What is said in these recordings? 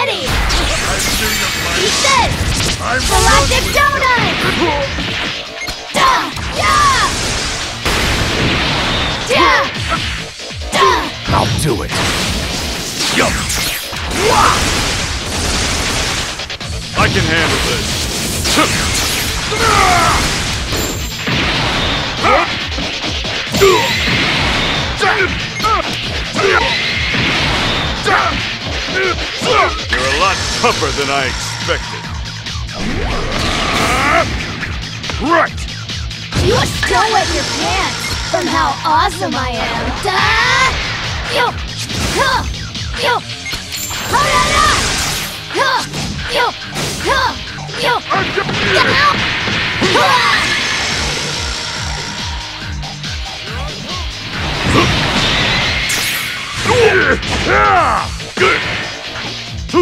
ready! Eat this! I'm Galactic Donut! da! Yeah! Yeah! Da! I'll do it! Yup! Wah! I can handle this! Huh? Lot tougher than I expected. Right! You don't wet your pants from how awesome I am. Duh! Yo! Huh! Yo! Ha-da-da! Huh! Yo! Huh! Yo! Yeah! Ah! Good.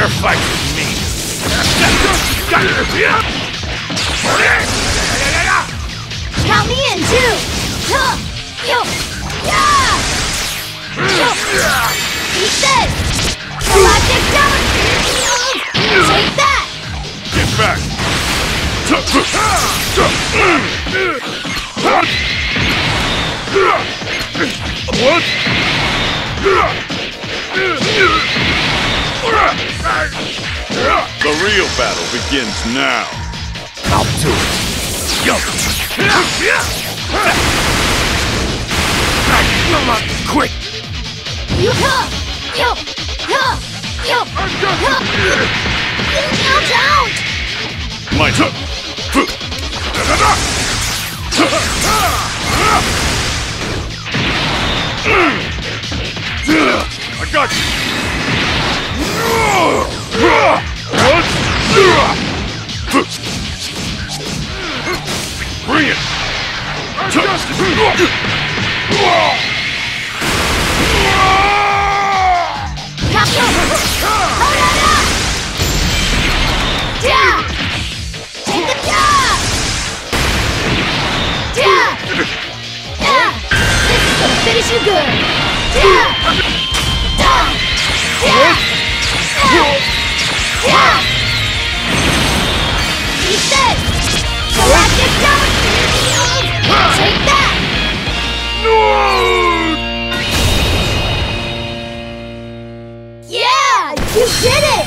You're fighting me! Count me in too! Huh! Yo! Yeah! Eat this! Galactic! Take that! Get back. What? The real battle begins now. I'll do it. Yo! Come on, quick! You huh! Yo! Huh! Yo! Huh! Watch out! My turn. I got you. This is gonna finish you good! Yeah! Yeah! Yeah! Yeah! Did it!